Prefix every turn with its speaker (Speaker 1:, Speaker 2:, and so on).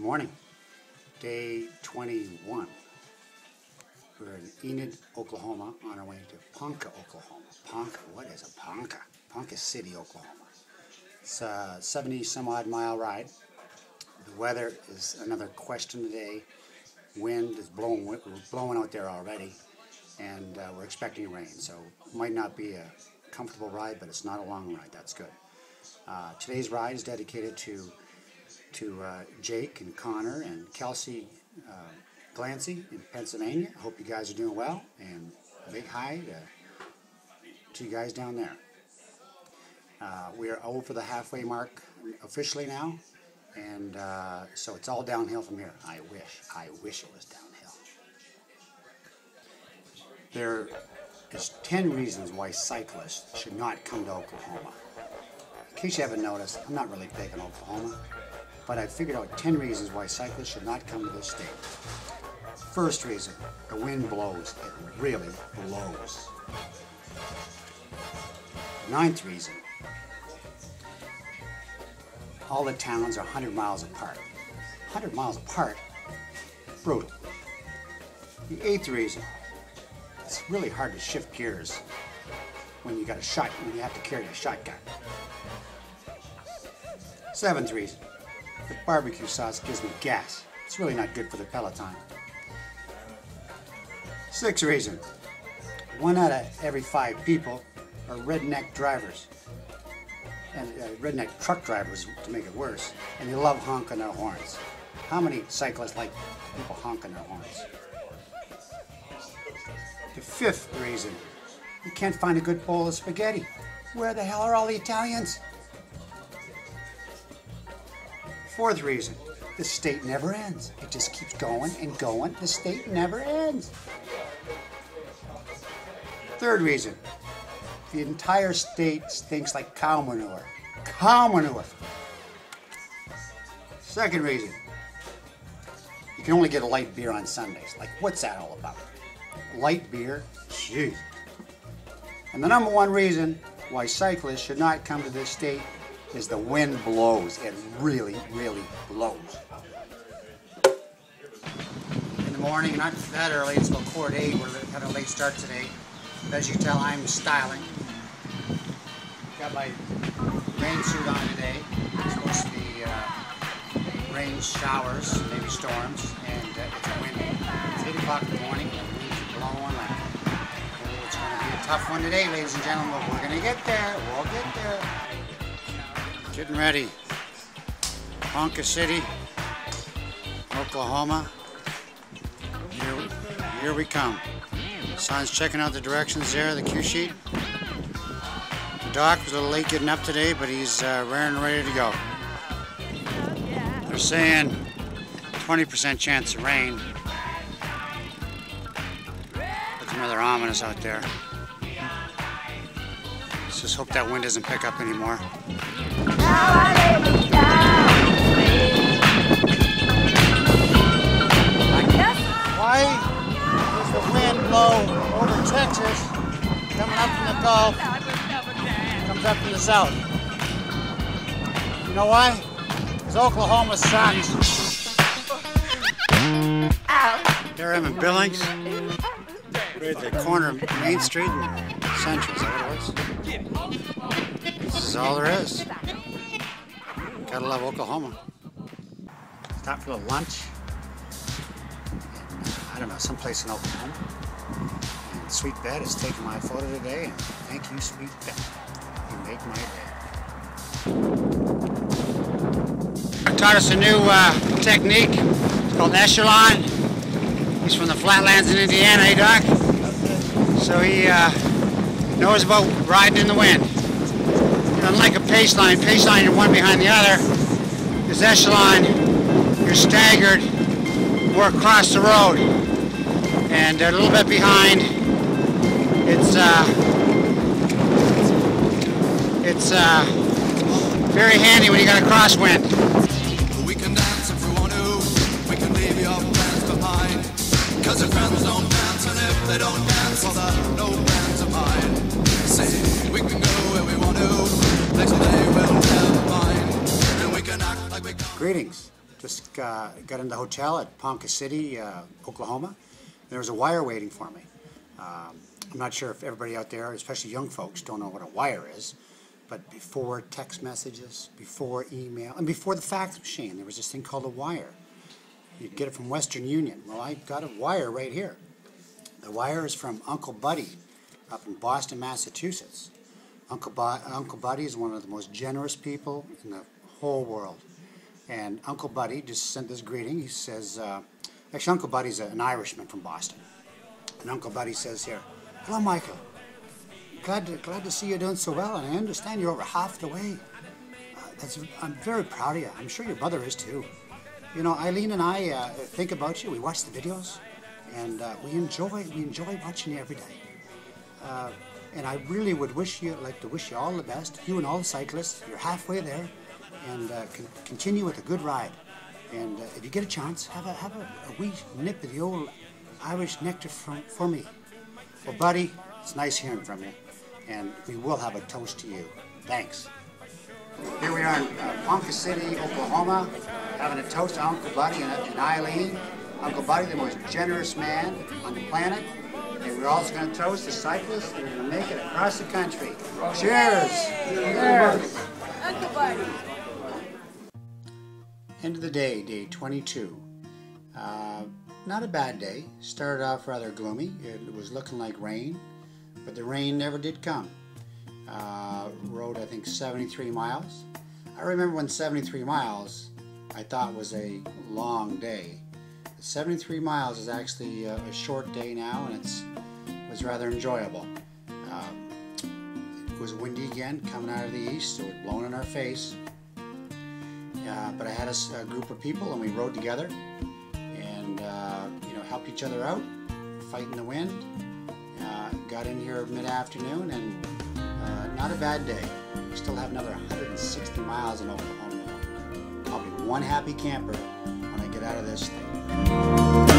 Speaker 1: Good morning. Day 21. We're in Enid, Oklahoma, on our way to Ponca, Oklahoma. Ponca, what is a Ponca? Ponca City, Oklahoma. It's a 70 some odd mile ride. The weather is another question today. Wind is blowing, blowing out there already, and uh, we're expecting rain. So it might not be a comfortable ride, but it's not a long ride. That's good. Uh, today's ride is dedicated to to uh, Jake and Connor and Kelsey uh, Glancy in Pennsylvania. I hope you guys are doing well, and a big hi to, to you guys down there. Uh, we are over the halfway mark officially now, and uh, so it's all downhill from here. I wish, I wish it was downhill. There is 10 reasons why cyclists should not come to Oklahoma. In case you haven't noticed, I'm not really big on Oklahoma but I figured out 10 reasons why cyclists should not come to this state. First reason, the wind blows. It really blows. Ninth reason, all the towns are 100 miles apart. 100 miles apart? Brutal. The eighth reason, it's really hard to shift gears when you got a shot, when you have to carry a shotgun. Seventh reason, the barbecue sauce gives me gas. It's really not good for the Peloton. Sixth reason. One out of every five people are redneck drivers. And uh, redneck truck drivers, to make it worse. And they love honking their horns. How many cyclists like people honking their horns? The fifth reason. You can't find a good bowl of spaghetti. Where the hell are all the Italians? Fourth reason, the state never ends. It just keeps going and going. The state never ends. Third reason, the entire state stinks like cow manure. Cow manure. Second reason, you can only get a light beer on Sundays. Like, what's that all about? Light beer? Jeez. And the number one reason why cyclists should not come to this state is the wind blows. It really, really blows. In the morning, not that early, it's about quarter to eight. We're had a late start today. But as you can tell, I'm styling. Got my rain suit on today. It's supposed to be uh, rain showers, maybe storms, and uh, it's windy. It's 8 o'clock in the morning, and the winds blowing like it's going to be a tough one today, ladies and gentlemen, but we're going to get there. We'll get there. Getting ready. Ponca City, Oklahoma. Here, here we come. Son's checking out the directions there, the cue sheet. Doc was a little late getting up today, but he's uh, raring and ready to go. They're saying 20% chance of rain. Looking rather ominous out there. Just hope that wind doesn't pick up anymore. Why does the wind blow over Texas, coming up from the Gulf, comes up from the south? You know why? Because Oklahoma sucks. There I'm in Billings. We're at the corner of Main Street and Central, is that what it was? All there is. Gotta love Oklahoma. Stop for lunch. I don't know, someplace in Oklahoma. And Sweet Bet is taking my photo today, and thank you, Sweet Bet. You make my day. I taught us a new uh, technique. It's called echelon. He's from the flatlands in Indiana, hey Doc? So he uh, knows about riding in the wind unlike a pace line, pace line you're one behind the other. This echelon, you're staggered more across the road. And they're a little bit behind, it's uh, it's uh, very handy when you got a crosswind.
Speaker 2: We can dance if we want to. We can leave your behind. Cause your friends don't dance, and if they don't dance, well, no
Speaker 1: Greetings. Just uh, got in the hotel at Ponca City, uh, Oklahoma. There was a wire waiting for me. Um, I'm not sure if everybody out there, especially young folks, don't know what a wire is. But before text messages, before email, and before the fax machine, there was this thing called a wire. You'd get it from Western Union. Well, I got a wire right here. The wire is from Uncle Buddy up in Boston, Massachusetts. Uncle, Uncle Buddy is one of the most generous people in the whole world. And Uncle Buddy just sent this greeting. He says, uh, actually, Uncle Buddy's an Irishman from Boston. And Uncle Buddy says here, Hello, Michael. Glad to, glad to see you're doing so well, and I understand you're over half the way. Uh, I'm very proud of you. I'm sure your mother is too. You know, Eileen and I uh, think about you. We watch the videos, and uh, we enjoy we enjoy watching you every day. Uh, and I really would wish you like to wish you all the best. You and all the cyclists, you're halfway there, and uh, con- continue with a good ride. And uh, if you get a chance, have a have a, a wee nip of the old Irish nectar from, for me. Well, buddy, it's nice hearing from you, and we will have a toast to you. Thanks. Here we are in uh, Ponca City, Oklahoma, having a toast to Uncle Buddy and, and Eileen. Uncle Buddy, the most generous man on the planet. And we're also going to toast the cyclists that are going to make it across the country. Cheers! Cheers!
Speaker 3: Uncle Buddy.
Speaker 1: End of the day, day 22. Uh, not a bad day. Started off rather gloomy. It was looking like rain, but the rain never did come. Uh, rode, I think, 73 miles. I remember when 73 miles I thought was a long day. 73 miles is actually a, a short day now, and it's was rather enjoyable. Um, it was windy again, coming out of the east, so it blowing in our face. Uh, but I had a group of people, and we rode together, and uh, you know helped each other out, fighting the wind. Uh, got in here mid-afternoon, and uh, not a bad day. We still have another 160 miles in Oklahoma. I'll be one happy camper when I get out of this thing.